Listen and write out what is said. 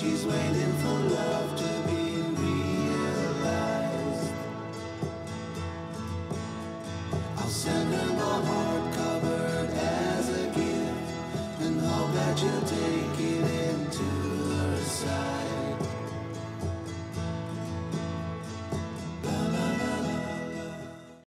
She's waiting for love.